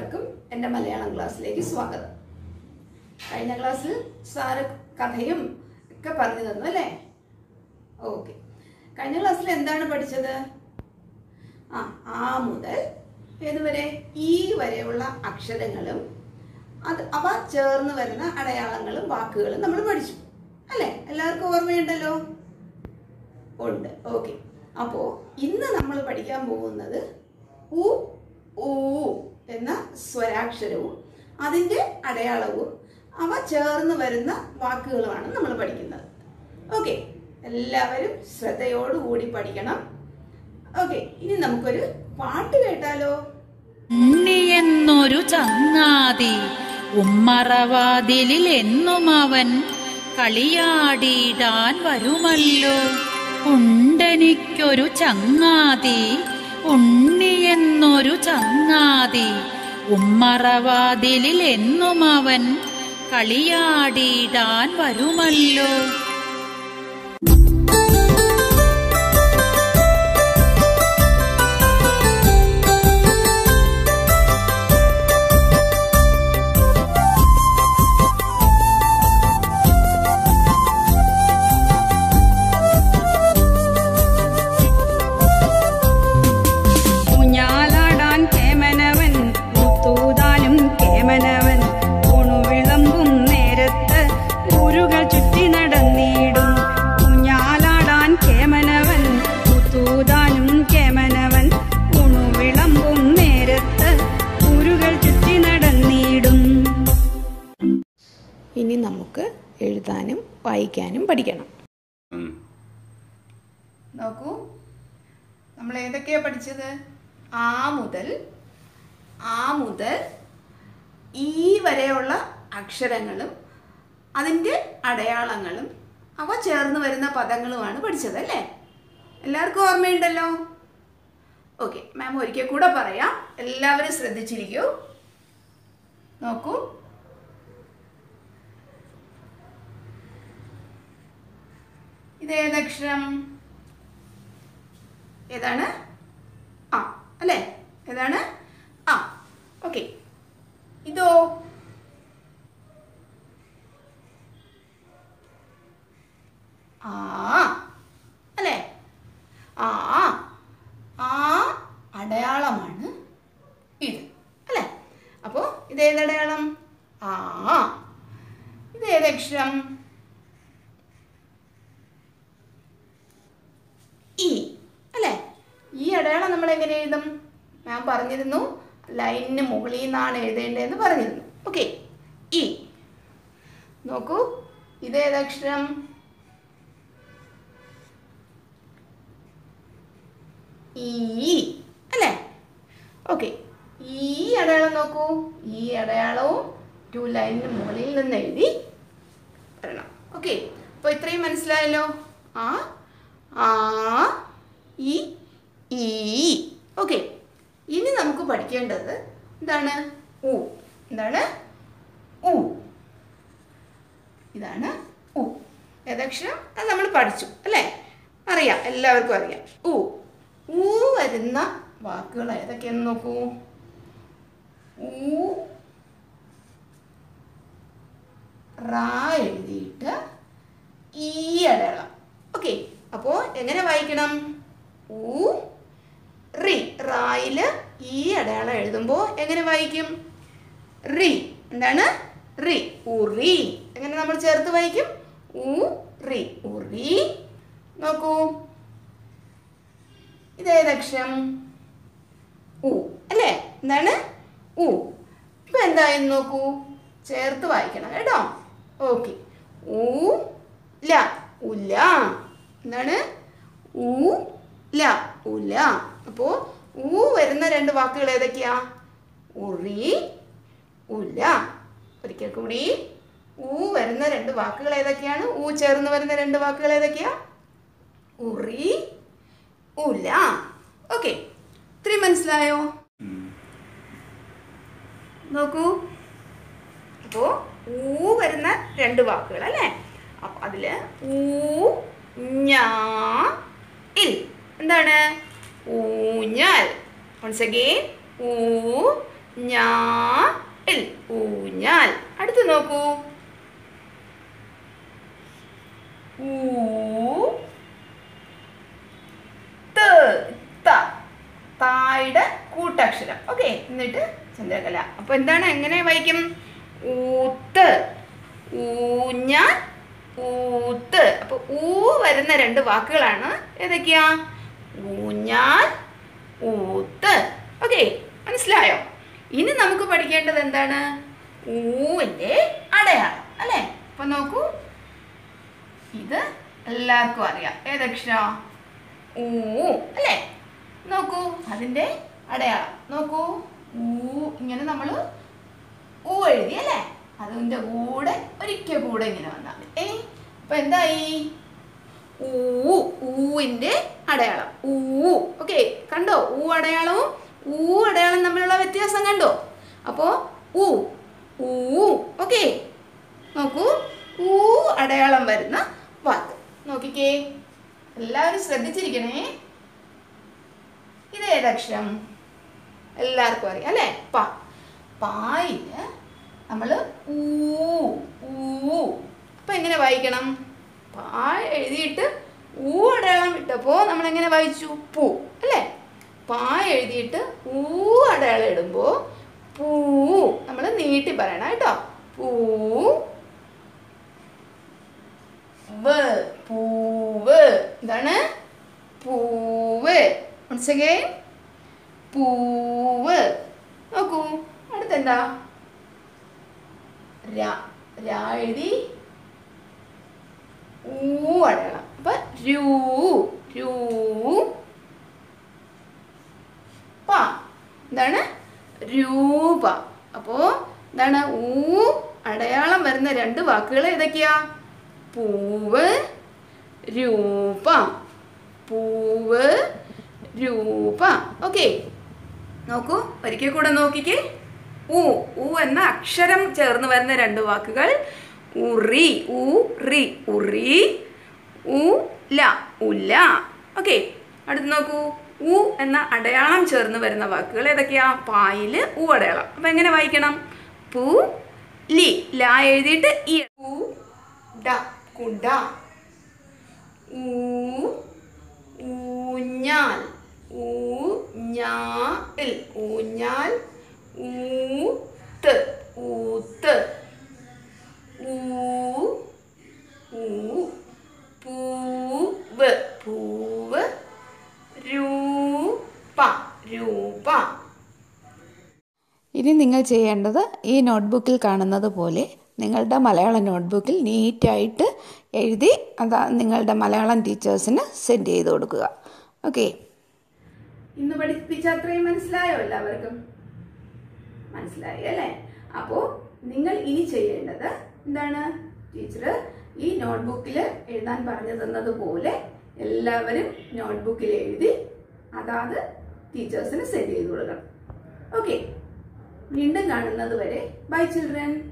എല്ലാവർക്കും എന്റെ മലയാളം ക്ലാസ്സിലേക്ക് സ്വാഗതം. കഴിഞ്ഞ ക്ലാസ്സിൽ സാറ് കഥയും ഒക്കെ പറഞ്ഞു തന്നു അല്ലേ? ഓക്കെ. കഴിഞ്ഞ ക്ലാസ്സിൽ എന്താണ് പഠിച്ചത്? ആ ആ മുതൽ ഏതുവരെ? ഈ വരെയുള്ള അക്ഷരങ്ങളും അത് അവ ചേർന്ന് വരുന്ന അടയാളങ്ങളും വാക്കുകളും നമ്മൾ പഠിച്ചു. അല്ലേ? എല്ലാവർക്കും ഓർമ്മയുണ്ടല്ലോ? ഉണ്ട്. ഓക്കെ. അപ്പോൾ ഇന്ന് നമ്മൾ പഠിക്കാൻ പോകുന്നത് ഉ ഊ എന്ന സ്വരാക്ഷരവും അതിന്റെ അടയാളവും അവ ചേർന്ന് വരുന്ന വാക്കുകളുമാണ് നമ്മൾ പഠിക്കുന്നത്. ഓക്കെ എല്ലാവരും ശ്രദ്ധയോടുകൂടി പഠിക്കണം. ഓക്കെ ഇനി നമുക്കൊരു പാട്ട് കേട്ടാലോ? എന്നൊരു ചങ്ങാതി ഉമ്മറവാതിലിൽ എന്നും അവൻ കളിയാടിയിടാൻ വരുമല്ലോ. ഉണ്ടെനിക്കൊരു ചങ്ങാതി ഉണ്ണിയെന്നൊരു ചങ്ങാതി ഉമ്മറവാതിലിൽ അവൻ കളിയാടിയിടാൻ വരുമല്ലോ. വായിക്കാനും പഠിക്കണം. നോക്കൂ. നമ്മൾ ഏതൊക്കെയാ പഠിച്ചത്? ആ മുതൽ ആ മുതൽ ഈ വരെയുള്ള അക്ഷരങ്ങളും അതിന്റെ അടയാളങ്ങളും അവ ചേർന്ന് വരുന്ന പദങ്ങളുമാണ് പഠിച്ചത് അല്ലേ? എല്ലാവർക്കും ഓർമ്മയുണ്ടല്ലോ? ഓക്കെ മാം ഒരിക്കൽ കൂടെ പറയാം. എല്ലാവരും ശ്രദ്ധിച്ചിരിക്കൂ. നോക്കൂ. ഇത് ഏതക്ഷരം ഏതാണ്? ആ അല്ലേ? ഏതാണ്? ആ ഓക്കെ. ഇതോ? ആ അല്ലേ? ആ ആ അടയാളമാണ് ഇത് അല്ലേ? അപ്പോൾ ഇതേതടയാളം? ആ ഇത് ഏതക്ഷരം ഇ അല്ലേ ഈ അടയാളം നമ്മൾ എങ്ങനെ എഴുതും? ഞാൻ പറഞ്ഞിരുന്നു ലൈനിന് മുകളിൽ നിന്നാണ് എഴുതേണ്ടതെന്ന് പറഞ്ഞിരുന്നു. ഓക്കെ ഇ നോക്കൂ. ഇതേതക്ഷരം ഈ അല്ലേ? ഓക്കെ ഈ അടയാളം നോക്കൂ. ഈ അടയാളവും ടു ലൈനിന് മുകളിൽ നിന്ന് എഴുതി വരണം. ഓക്കെ അപ്പോൾ ഇത്രയും മനസ്സിലായല്ലോ. ആ ആ ഈ ഈ ഓക്കെ. ഇനി നമുക്ക് പഠിക്കേണ്ടത് എന്താണ്? ഉ. എന്താണ്? ഉ. ഇതാണ് ഉ. ഏതക്ഷരം അത് നമ്മൾ പഠിച്ചു അല്ലേ? അറിയാം എല്ലാവർക്കും അറിയാം. ഉ. ഊ വരുന്ന വാക്കുകൾ ഏതൊക്കെയാണെന്ന് നോക്കൂ. ഊ റാ എഴുതിയിട്ട് ഈ അടയാളം. ഓക്കെ. അപ്പോൾ എങ്ങനെ വായിക്കണം? ഊ റി റായിൽ ഈ അടയാളം എഴുതുമ്പോൾ എങ്ങനെ വായിക്കും? റി എന്താണ്? റി ഉറി. എങ്ങനെ നമ്മൾ ചേർത്ത് വായിക്കും? ഉ റി ഉറി. നോക്കൂ. ഇതേതക്ഷം ഉ അല്ലേ? എന്താണ്? ഉ. ഇപ്പൊ എന്തായെന്ന് നോക്കൂ. ചേർത്ത് വായിക്കണം കേട്ടോ. ഓക്കെ. ഊ ല ഉല എന്താണ്? ഊ ല ഉല അപ്പോ ഊ വരുന്ന രണ്ട് വാക്കുകൾ ഏതൊക്കെയാ? ഉറി ഉല. ഒരിക്കൽ കൂടി. ഊ വരുന്ന രണ്ട് വാക്കുകൾ ഏതൊക്കെയാണ്? ഊ ചേർന്ന് വരുന്ന രണ്ട് വാക്കുകൾ ഏതൊക്കെയാ? ഉറി ഉല. ഓക്കെ ഇത്രയും മനസ്സിലായോ. നോക്കൂ. അപ്പോൾ ഊ വരുന്ന രണ്ട് വാക്കുകൾ അല്ലേ? അപ്പൊ അതിൽ ഊ ഞാ ഇൽ. എന്താണ്? ഊഞ്ഞാൽ. വൺസ് അഗെയിൻ ഊ ഞാ ഇൽ ഊഞ്ഞാൽ. അടുത്ത് നോക്കൂ. ഊ തായുടെ കൂട്ടക്ഷരം. ഓക്കെ എന്നിട്ട് ചന്ദ്രകല. അപ്പൊ എന്താണ് എങ്ങനെ വായിക്കും? ഊത്ത്. ഊഞ്ഞാൽ ഊത്ത്. അപ്പൊ ഊ വരുന്ന രണ്ട് വാക്കുകളാണ് ഏതൊക്കെയാ? ഊഞ്ഞാൽ ഊത്ത്. ഓക്കെ മനസ്സിലായോ? ഇനി നമുക്ക് പഠിക്കേണ്ടത് എന്താണ്? ഊവിന്റെ അടയാളം അല്ലേ? അപ്പൊ നോക്കൂ. ഇത് എല്ലാവർക്കും അറിയാം. ഏതക്ഷര ഊ അല്ലേ? നോക്കൂ അതിന്റെ അടയാളം. നോക്കൂ. ഊ ഇങ്ങനെ നമ്മൾ ഊ എഴുതി അല്ലേ? അതിന്റെ കൂടെ ഒരിക്കൽ കൂടെ ഇങ്ങനെ വന്നാൽ ഏ അപ്പൊ എന്തായി? ഊ ഊവിന്റെ അടയാളം. ഊ ഓക്കെ കണ്ടോ? ഊ അടയാളവും ഊ അടയാളം തമ്മിലുള്ള വ്യത്യാസം കണ്ടോ? അപ്പോ ഊ ഊ ഓക്കെ. നോക്കൂ ഊ അടയാളം വരുന്ന വാക്ക്. നോക്കിക്കേ. എല്ലാവരും ശ്രദ്ധിച്ചിരിക്കണേ. ഇത് ഏതക്ഷരം എല്ലാവർക്കും അറിയാം അല്ലേ? പ. പായി നമ്മൾ ഊ ഊ. അപ്പൊ എങ്ങനെ വായിക്കണം? പാ എഴുതിയിട്ട് അടയാളം നമ്മൾ എങ്ങനെ വായിച്ചു? പൂ അല്ലേ? പാ എഴുതിയിട്ട് ഊ അടയാളം ഇടുമ്പോ പൂ നമ്മൾ നീട്ടി പറയണം കേട്ടോ. പൂ പൂവ്. എന്താണ്? പൂവ്. മനസ്സിലേ പൂവ്. നോക്കൂ അടുത്തെന്താ? രാ എഴുതി ഊ അടയാളം. അപ്പൊ രൂ. രൂ പ. എന്താണ്? രൂപ. അപ്പോ എന്താണ്? ഊ. അടയാളം വരുന്ന രണ്ട് വാക്കുകൾ ഏതൊക്കെയാ? പൂവ് രൂപ. പൂവ് രൂപ. ഓക്കെ. നോക്കൂ. ഒരിക്കൽ കൂടെ നോക്കിക്കേ. ഊ. ഊ എന്ന അക്ഷരം ചേർന്ന് വരുന്ന രണ്ട് വാക്കുകൾ. ഉറി. ഉ റി. ഉറി. ഉ ല ഉല്ല ഓക്കെ അടുത്ത് നോക്കൂ. ഉ എന്ന അടയാളം ചേർന്ന് വരുന്ന വാക്കുകൾ ഏതൊക്കെയാ? പായിൽ ഉ അടയാളം. അപ്പൊ എങ്ങനെ വായിക്കണം? പു ലി. ല എഴുതിയിട്ട് ഇ. ഊ ഊഞ്ഞാൽ. ഊഞ്ഞാൽ ഊത്ത് നിങ്ങൾ ചെയ്യേണ്ടത് ഈ നോട്ട്ബുക്കിൽ കാണുന്നത് പോലെ നിങ്ങളുടെ മലയാളം നോട്ട്ബുക്കിൽ നീറ്റായിട്ട് എഴുതി അതാ നിങ്ങളുടെ മലയാളം ടീച്ചേഴ്സിന് സെൻഡ് ചെയ്ത് കൊടുക്കുക. ഓക്കെ ഇന്ന് പഠിപ്പിച്ച അത്രയും മനസ്സിലായോ എല്ലാവർക്കും? മനസ്സിലായി അല്ലേ? അപ്പോ നിങ്ങൾ ഇനി ചെയ്യേണ്ടത് എന്താണ്? ടീച്ചർ ഈ നോട്ട്ബുക്കിൽ എഴുതാൻ പറഞ്ഞു തന്നതുപോലെ എല്ലാവരും നോട്ട്ബുക്കിൽ എഴുതി അതാത് ടീച്ചേഴ്സിന് സെൻഡ് ചെയ്ത് കൊടുക്കണം. ഓക്കെ വീണ്ടും കാണുന്നത് വരെ ബൈ ചിൽഡ്രൻ.